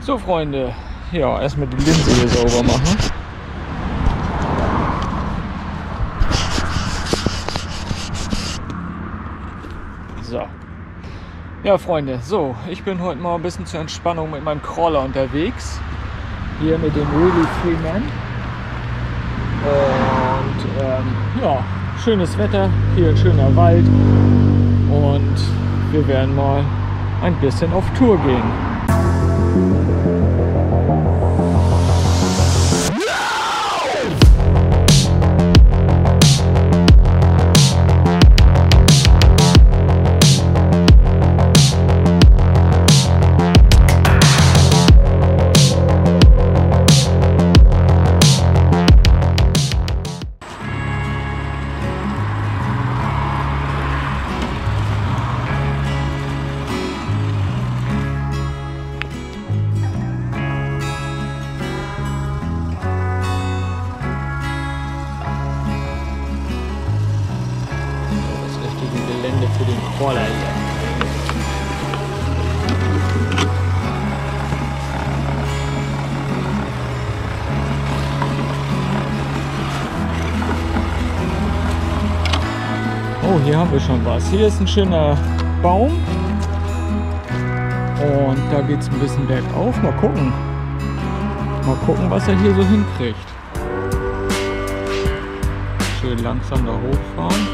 So Freunde, ja, erstmal die Linse hier sauber machen. So. Ja Freunde, so, ich bin heute mal ein bisschen zur Entspannung mit meinem Crawler unterwegs. Hier mit dem Really Freeman. Und ähm, ja, schönes Wetter, hier ein schöner Wald. Und wir werden mal ein bisschen auf Tour gehen. Hier haben wir schon was. Hier ist ein schöner Baum. Und da geht es ein bisschen bergauf. Mal gucken. Mal gucken, was er hier so hinkriegt. Schön langsam da hochfahren.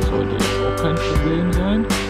Sollte jetzt auch kein Problem sein.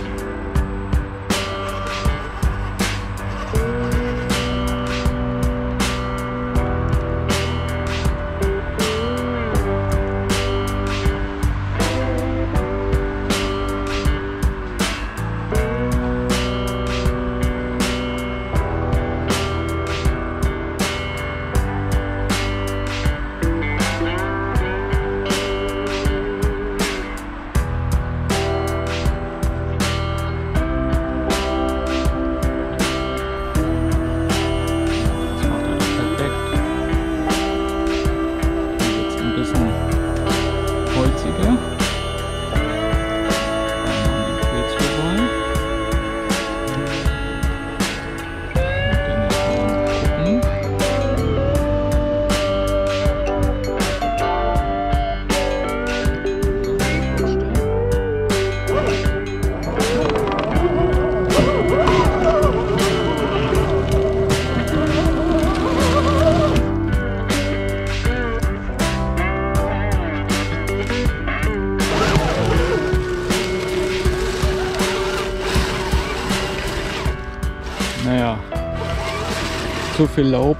Viel Laub.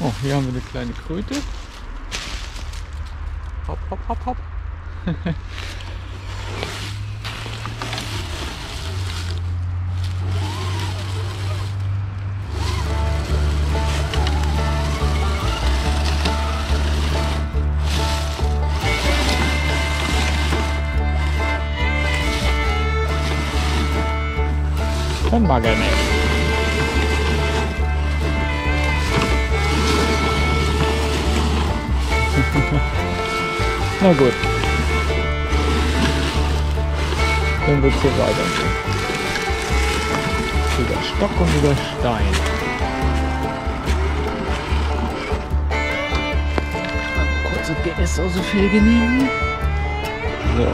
Oh, hier haben wir eine kleine Kröte. Hopp, hopp, hopp, hopp. Dann mag er. Na gut. Dann wird es hier weitergehen. Über Stock und über Stein. Kurze GS auch so viel genehmigen. So.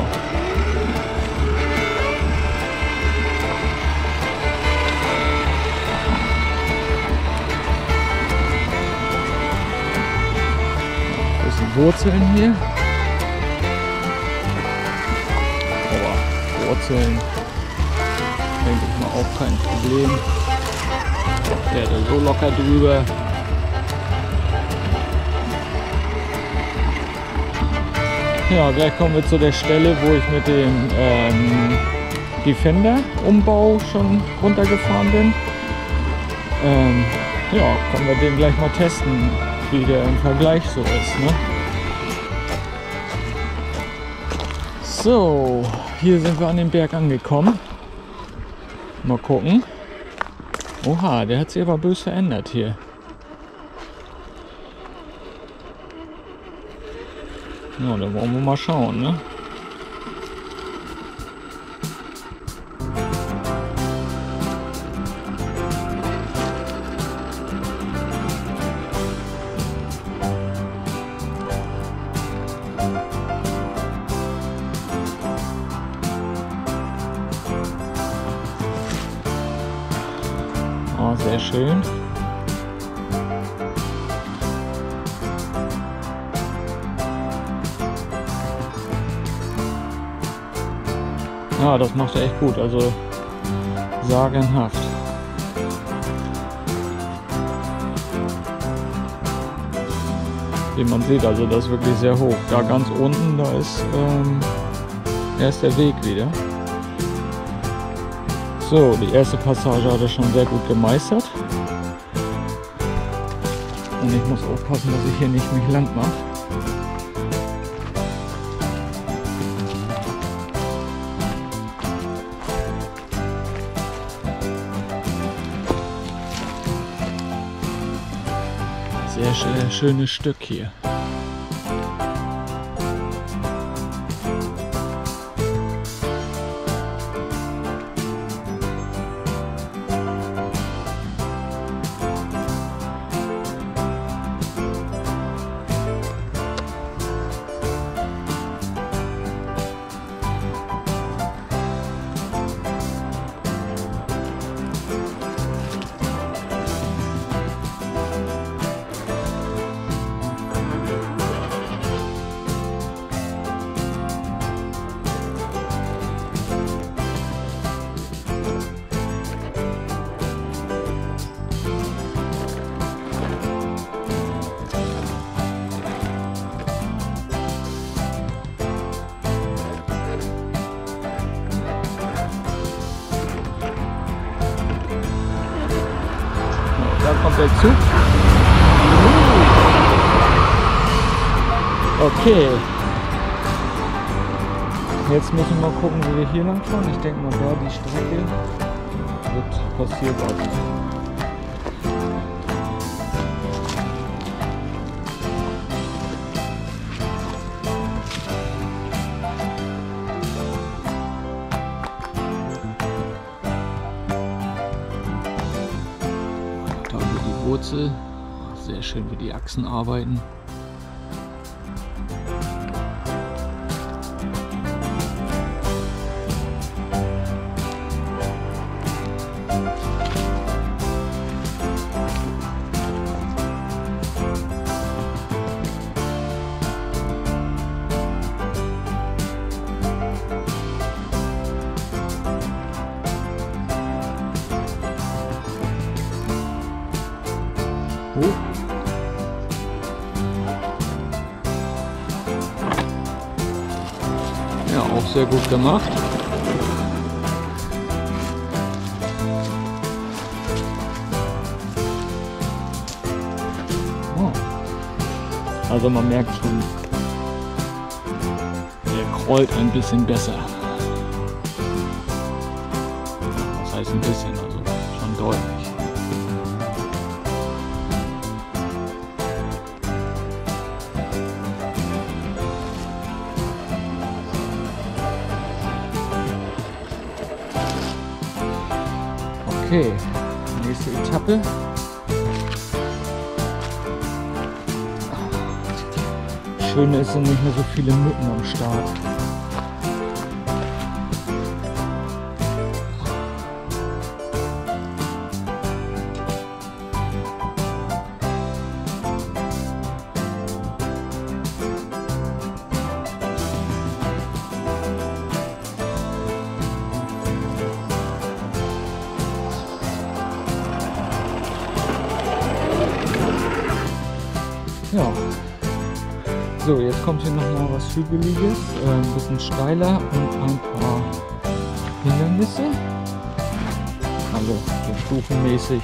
bisschen Wurzeln hier. Wurzeln denke ich mal auch kein Problem. Der da so locker drüber. Ja, gleich kommen wir zu der Stelle, wo ich mit dem ähm, Defender-Umbau schon runtergefahren bin. Ähm, ja, können wir den gleich mal testen, wie der im Vergleich so ist. Ne? So, hier sind wir an dem Berg angekommen. Mal gucken. Oha, der hat sich aber bös verändert hier. Ja, da wollen wir mal schauen, ne? Das macht er echt gut, also sagenhaft. Wie man sieht, also das ist wirklich sehr hoch. Da ganz unten, da ist ähm, erst der Weg wieder. So, die erste Passage hat er schon sehr gut gemeistert. Und ich muss aufpassen, dass ich hier nicht mich lang mache. Schönes Stück hier. Zug. Okay. Jetzt müssen wir mal gucken, wie wir hier lang fahren. Ich denke mal, da die Strecke wird passierbar. Sehr schön, wie die Achsen arbeiten. Gemacht. Oh. Also man merkt schon, der rollt ein bisschen besser. Das heißt ein bisschen, Schön ist, sind nicht mehr so viele Mücken am Start. So, jetzt kommt hier noch mal was Hügeliges, äh, ein bisschen steiler und ein paar Hindernisse. Also so stufenmäßig.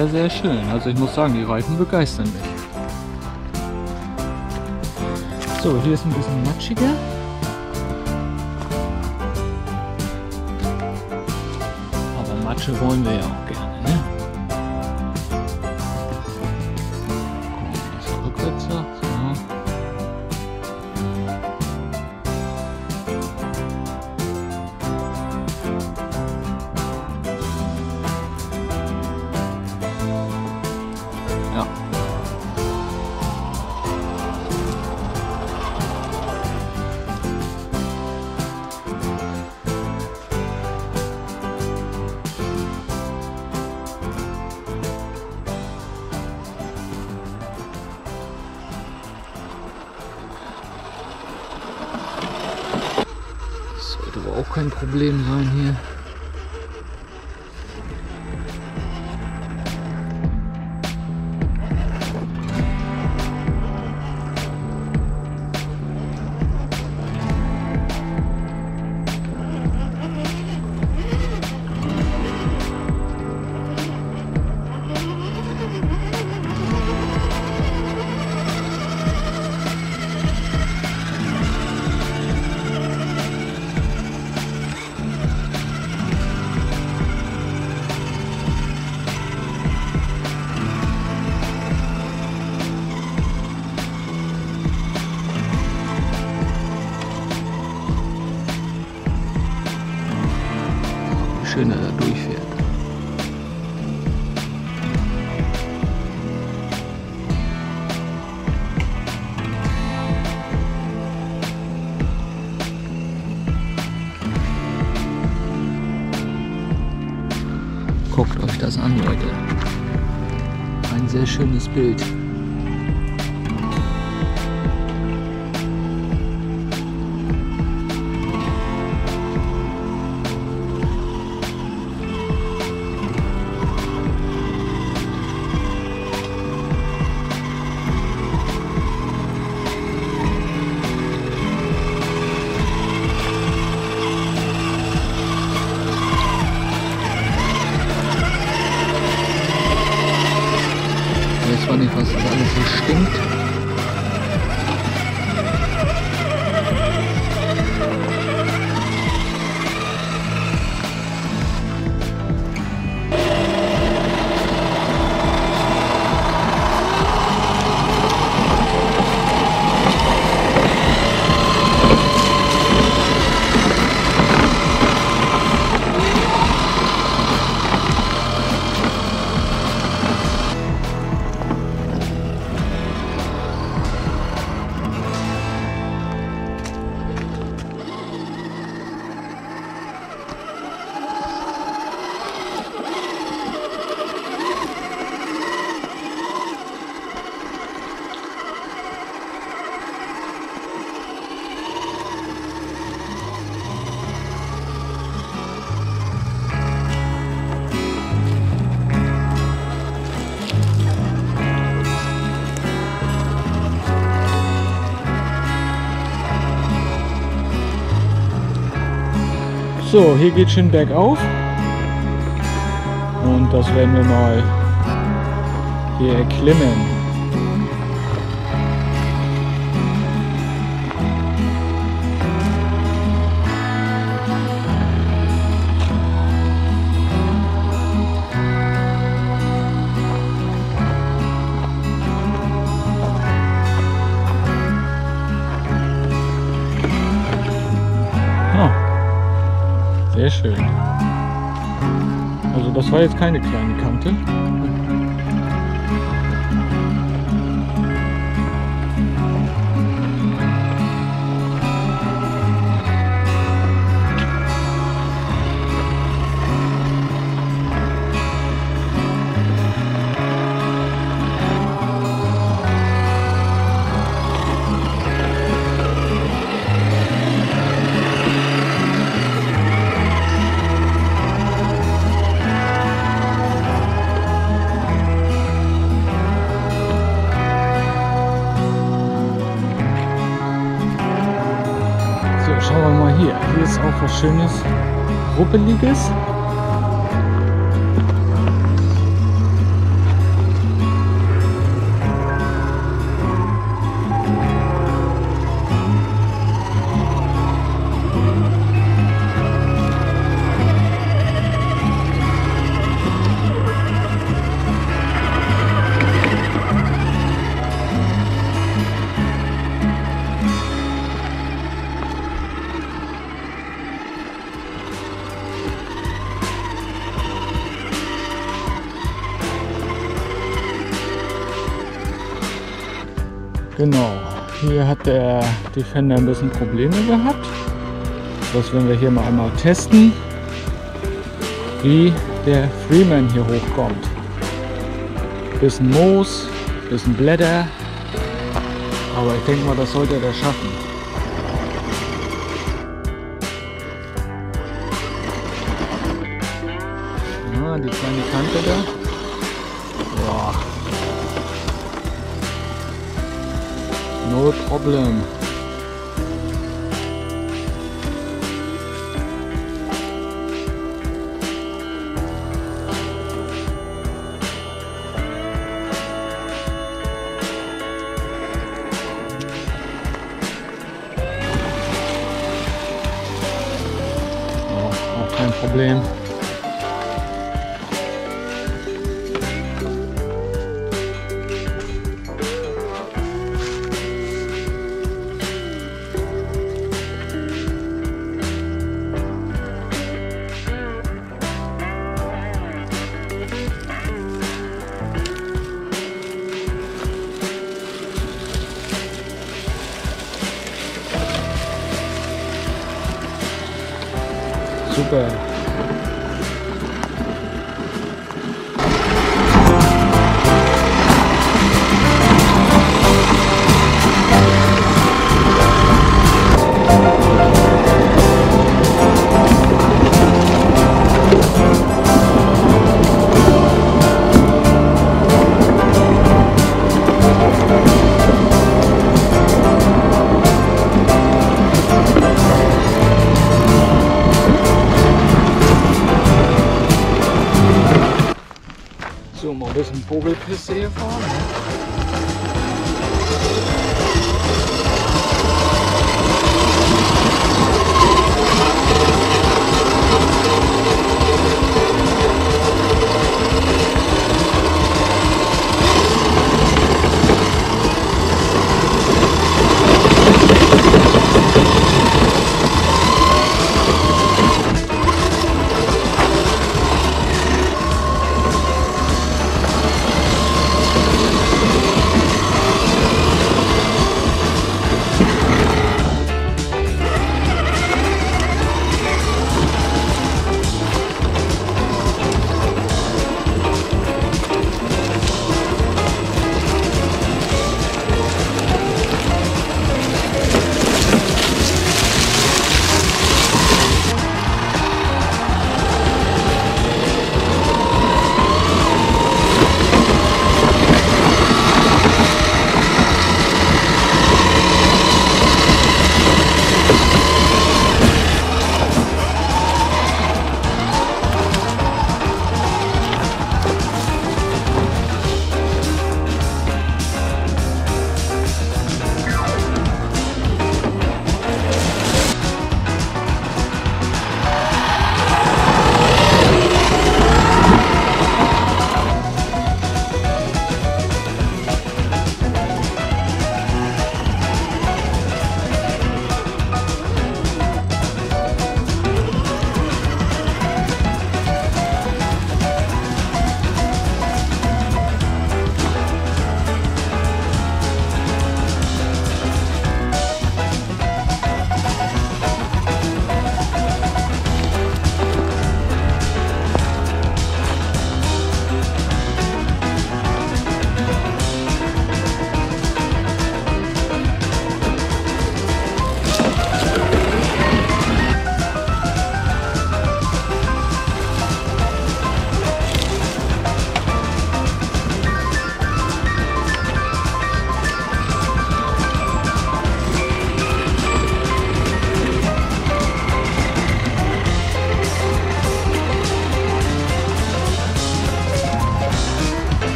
sehr, sehr schön. Also ich muss sagen, die Reifen begeistern mich. So, hier ist ein bisschen matschiger. Aber Matsche wollen wir ja auch. Aber auch kein Problem sein hier. Wie schön er da durchfährt. Guckt euch das an, Leute. Ein sehr schönes Bild. So, hier geht schön bergauf. Und das werden wir mal hier erklimmen. War jetzt keine kleine Kante. Copernicus Genau, hier hat der Defender ein bisschen Probleme gehabt. Das werden wir hier mal einmal testen, wie der Freeman hier hochkommt. Bisschen Moos, bisschen Blätter, aber ich denke mal, das sollte er schaffen. Ah, die kleine Kante da. No problem. Oh, auch kein Problem. Mal ein bisschen Vogelpiste hier fahren.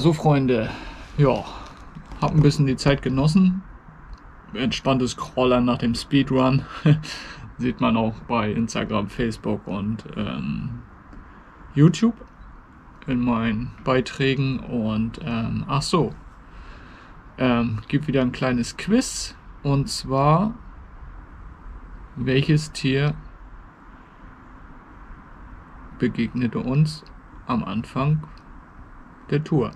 So Freunde, ja, hab ein bisschen die Zeit genossen. Entspanntes Crawler nach dem Speedrun. Sieht man auch bei Instagram, Facebook und ähm, YouTube in meinen Beiträgen. Und ähm, ach so, ähm, gibt wieder ein kleines Quiz. Und zwar, welches Tier begegnete uns am Anfang der Tour?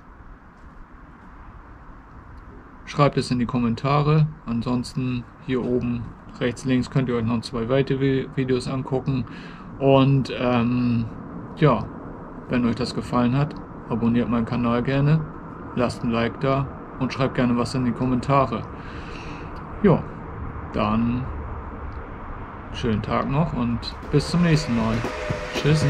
Schreibt es in die Kommentare. Ansonsten hier oben rechts, links könnt ihr euch noch zwei weitere Videos angucken. Und ähm, ja, wenn euch das gefallen hat, abonniert meinen Kanal gerne, lasst ein Like da und schreibt gerne was in die Kommentare. Ja, dann schönen Tag noch und bis zum nächsten Mal. Tschüss.